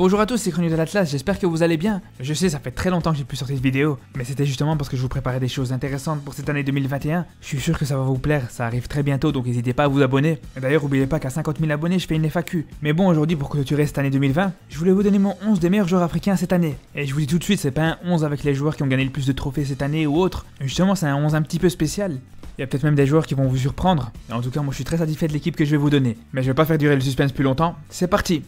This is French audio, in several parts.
Bonjour à tous, c'est Chrono de l'Atlas, j'espère que vous allez bien. Je sais, ça fait très longtemps que j'ai pu sortir de vidéo, mais c'était justement parce que je vous préparais des choses intéressantes pour cette année 2021. Je suis sûr que ça va vous plaire, ça arrive très bientôt, donc n'hésitez pas à vous abonner. D'ailleurs, n'oubliez pas qu'à 50 000 abonnés, je fais une FAQ. Mais bon, aujourd'hui, pour clôturer cette année 2020, je voulais vous donner mon 11 des meilleurs joueurs africains cette année. Et je vous dis tout de suite, c'est pas un 11 avec les joueurs qui ont gagné le plus de trophées cette année ou autre. Justement, c'est un 11 un petit peu spécial. Il y a peut-être même des joueurs qui vont vous surprendre. En tout cas, moi je suis très satisfait de l'équipe que je vais vous donner. Mais je vais pas faire durer le suspense plus longtemps. C'est parti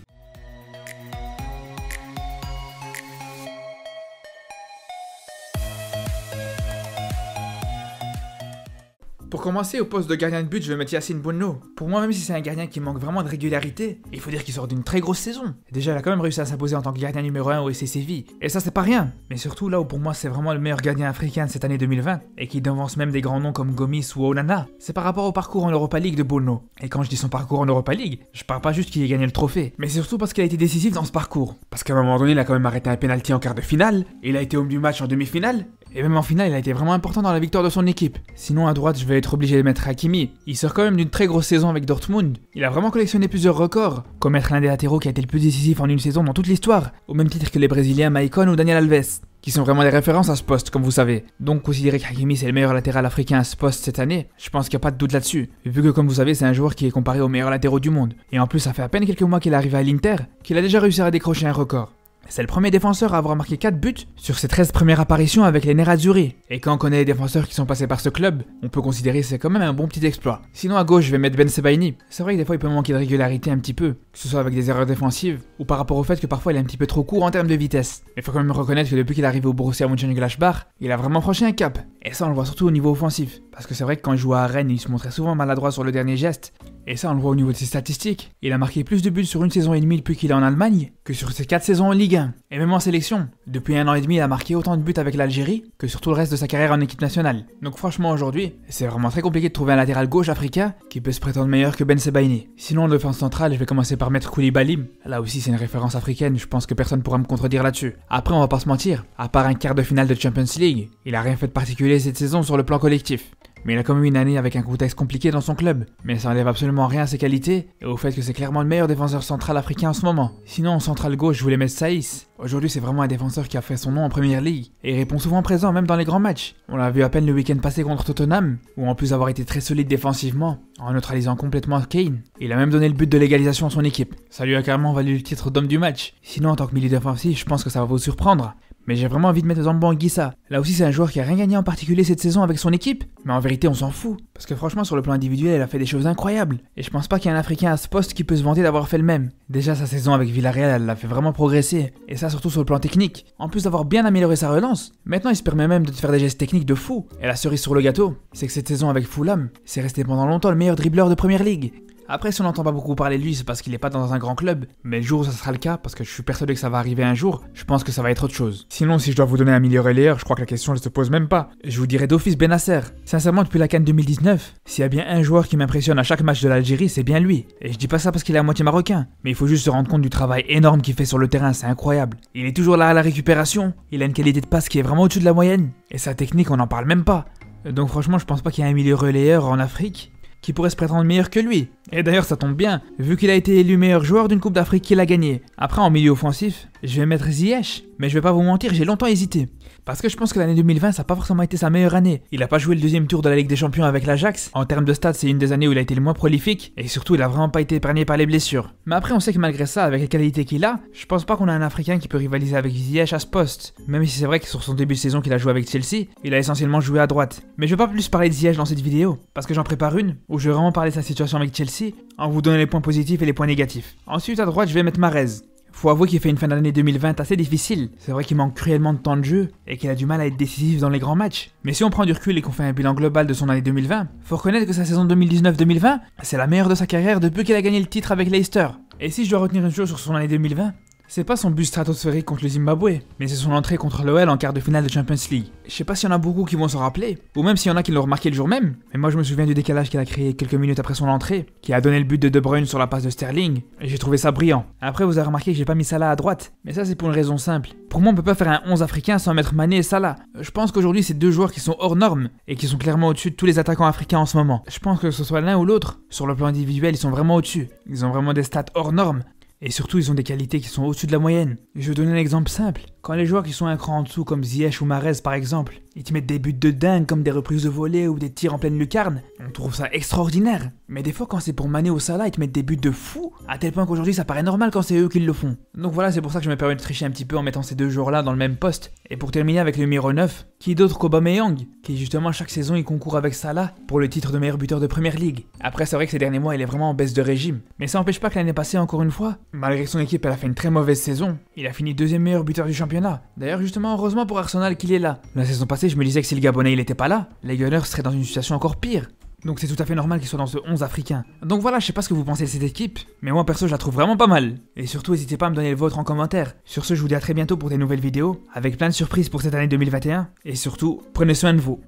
Pour commencer, au poste de gardien de but, je vais mettre Yacine Bonno. Pour moi, même si c'est un gardien qui manque vraiment de régularité, il faut dire qu'il sort d'une très grosse saison. Déjà, il a quand même réussi à s'imposer en tant que gardien numéro 1 au SC Séville. Et ça, c'est pas rien. Mais surtout, là où pour moi, c'est vraiment le meilleur gardien africain de cette année 2020, et qui devance même des grands noms comme Gomis ou Onana, c'est par rapport au parcours en Europa League de Bonno. Et quand je dis son parcours en Europa League, je parle pas juste qu'il ait gagné le trophée, mais surtout parce qu'il a été décisif dans ce parcours. Parce qu'à un moment donné, il a quand même arrêté un penalty en quart de finale, il a été homme du match en demi-finale, et même en finale, il a été vraiment important dans la victoire de son équipe. Sinon, à droite, je vais être obligé de mettre Hakimi. Il sort quand même d'une très grosse saison avec Dortmund. Il a vraiment collectionné plusieurs records, comme être l'un des latéraux qui a été le plus décisif en une saison dans toute l'histoire, au même titre que les Brésiliens Maicon ou Daniel Alves, qui sont vraiment des références à ce poste, comme vous savez. Donc, considérer que Hakimi c'est le meilleur latéral africain à ce poste cette année, je pense qu'il n'y a pas de doute là-dessus, vu que, comme vous savez, c'est un joueur qui est comparé aux meilleurs latéraux du monde. Et en plus, ça fait à peine quelques mois qu'il est arrivé à l'Inter, qu'il a déjà réussi à décrocher un record. C'est le premier défenseur à avoir marqué 4 buts sur ses 13 premières apparitions avec les Nerazzurri. Et quand on connaît les défenseurs qui sont passés par ce club, on peut considérer que c'est quand même un bon petit exploit. Sinon à gauche, je vais mettre Ben Sebaini. C'est vrai que des fois il peut manquer de régularité un petit peu, que ce soit avec des erreurs défensives ou par rapport au fait que parfois il est un petit peu trop court en termes de vitesse. Mais faut quand même reconnaître que depuis qu'il est arrivé au Borussia Mönchengladbach, il a vraiment franchi un cap. Et ça on le voit surtout au niveau offensif. Parce que c'est vrai que quand il jouait à Rennes, il se montrait souvent maladroit sur le dernier geste. Et ça, on le voit au niveau de ses statistiques. Il a marqué plus de buts sur une saison et demie depuis qu'il est en Allemagne que sur ses 4 saisons en Ligue 1. Et même en sélection. Depuis un an et demi, il a marqué autant de buts avec l'Algérie que sur tout le reste de sa carrière en équipe nationale. Donc franchement, aujourd'hui, c'est vraiment très compliqué de trouver un latéral gauche africain qui peut se prétendre meilleur que Ben Sebaini. Sinon, en défense centrale, je vais commencer par mettre Koulibaly. Là aussi, c'est une référence africaine, je pense que personne pourra me contredire là-dessus. Après, on va pas se mentir, à part un quart de finale de Champions League, il a rien fait de particulier cette saison sur le plan collectif. Mais il a quand même une année avec un contexte compliqué dans son club. Mais ça enlève absolument rien à ses qualités et au fait que c'est clairement le meilleur défenseur central africain en ce moment. Sinon, en central gauche, je voulais mettre Saïs. Aujourd'hui, c'est vraiment un défenseur qui a fait son nom en première ligue et répond souvent présent, même dans les grands matchs. On l'a vu à peine le week-end passé contre Tottenham, où en plus d'avoir été très solide défensivement, en neutralisant complètement Kane, il a même donné le but de l'égalisation à son équipe. Ça lui a carrément valu le titre d'homme du match. Sinon, en tant que milieu défensif, je pense que ça va vous surprendre. Mais j'ai vraiment envie de mettre Zambo Anguissa. Là aussi, c'est un joueur qui a rien gagné en particulier cette saison avec son équipe. Mais en vérité, on s'en fout. Parce que franchement, sur le plan individuel, il a fait des choses incroyables. Et je pense pas qu'il y ait un Africain à ce poste qui peut se vanter d'avoir fait le même. Déjà, sa saison avec Villarreal, elle l'a fait vraiment progresser. Et ça, surtout sur le plan technique. En plus d'avoir bien amélioré sa relance, maintenant il se permet même de faire des gestes techniques de fou. Et la cerise sur le gâteau, c'est que cette saison avec Fulham, c'est resté pendant longtemps le meilleur dribbleur de première ligue. Après, si on n'entend pas beaucoup parler de lui, c'est parce qu'il n'est pas dans un grand club. Mais le jour où ça sera le cas, parce que je suis persuadé que ça va arriver un jour, je pense que ça va être autre chose. Sinon, si je dois vous donner un milieu relayeur, je crois que la question ne se pose même pas. Je vous dirais d'office Benasser. Sincèrement, depuis la Cannes 2019, s'il y a bien un joueur qui m'impressionne à chaque match de l'Algérie, c'est bien lui. Et je dis pas ça parce qu'il est à moitié marocain, mais il faut juste se rendre compte du travail énorme qu'il fait sur le terrain, c'est incroyable. Il est toujours là à la récupération, il a une qualité de passe qui est vraiment au-dessus de la moyenne, et sa technique, on n'en parle même pas. Donc franchement, je pense pas qu'il y ait un milieu relayeur en Afrique qui pourrait se prétendre meilleur que lui. Et d'ailleurs, ça tombe bien, vu qu'il a été élu meilleur joueur d'une Coupe d'Afrique qu'il a gagné. Après, en milieu offensif, je vais mettre Ziyech, mais je vais pas vous mentir, j'ai longtemps hésité. Parce que je pense que l'année 2020, ça n'a pas forcément été sa meilleure année. Il a pas joué le deuxième tour de la Ligue des Champions avec l'Ajax. En termes de stats, c'est une des années où il a été le moins prolifique. Et surtout, il a vraiment pas été épargné par les blessures. Mais après, on sait que malgré ça, avec les qualités qu'il a, je pense pas qu'on a un Africain qui peut rivaliser avec Ziyech à ce poste. Même si c'est vrai que sur son début de saison qu'il a joué avec Chelsea, il a essentiellement joué à droite. Mais je vais pas plus parler de Ziyech dans cette vidéo, parce que j'en prépare une où je vais vraiment parler de sa situation avec Chelsea en vous donnant les points positifs et les points négatifs. Ensuite, à droite, je vais mettre Marez. Faut avouer qu'il fait une fin d'année 2020 assez difficile. C'est vrai qu'il manque cruellement de temps de jeu et qu'il a du mal à être décisif dans les grands matchs. Mais si on prend du recul et qu'on fait un bilan global de son année 2020, faut reconnaître que sa saison 2019-2020, c'est la meilleure de sa carrière depuis qu'il a gagné le titre avec Leicester. Et si je dois retenir une chose sur son année 2020, c'est pas son but stratosphérique contre le Zimbabwe, mais c'est son entrée contre l'OL en quart de finale de Champions League. Je sais pas s'il y en a beaucoup qui vont s'en rappeler, ou même s'il y en a qui l'ont remarqué le jour même, mais moi je me souviens du décalage qu'il a créé quelques minutes après son entrée, qui a donné le but de De Bruyne sur la passe de Sterling, et j'ai trouvé ça brillant. Après vous avez remarqué que j'ai pas mis Salah à droite, mais ça c'est pour une raison simple. Pour moi on peut pas faire un 11 africain sans mettre Mané et Salah. Je pense qu'aujourd'hui c'est deux joueurs qui sont hors normes, et qui sont clairement au-dessus de tous les attaquants africains en ce moment. Je pense que ce soit l'un ou l'autre, sur le plan individuel ils sont vraiment au-dessus. Ils ont vraiment des stats hors normes, Et surtout, ils ont des qualités qui sont au-dessus de la moyenne. Je vais donner un exemple simple. Quand les joueurs qui sont un cran en dessous, comme Ziyech ou Marez par exemple, ils te mettent des buts de dingue comme des reprises de volée ou des tirs en pleine lucarne, on trouve ça extraordinaire. Mais des fois, quand c'est pour Mané ou Salah, ils te mettent des buts de fou, à tel point qu'aujourd'hui ça paraît normal quand c'est eux qui le font. Donc voilà, c'est pour ça que je me permets de tricher un petit peu en mettant ces deux joueurs-là dans le même poste. Et pour terminer avec le numéro 9, qui d'autre qu'Aubameyang, qui justement chaque saison il concourt avec Salah pour le titre de meilleur buteur de première ligue. Après, c'est vrai que ces derniers mois il est vraiment en baisse de régime, mais ça n'empêche pas que l'année passée, encore une fois, malgré que son équipe elle a fait une très mauvaise saison, il a fini deuxième meilleur buteur du championnat. D'ailleurs, justement, heureusement pour Arsenal qu'il est là. La saison passée, je me disais que si le Gabonais il était pas là, les Gunners seraient dans une situation encore pire. Donc c'est tout à fait normal qu'il soit dans ce 11 africain. Donc voilà, je sais pas ce que vous pensez de cette équipe, mais moi perso je la trouve vraiment pas mal. Et surtout n'hésitez pas à me donner le vôtre en commentaire. Sur ce, je vous dis à très bientôt pour des nouvelles vidéos, avec plein de surprises pour cette année 2021. Et surtout, prenez soin de vous.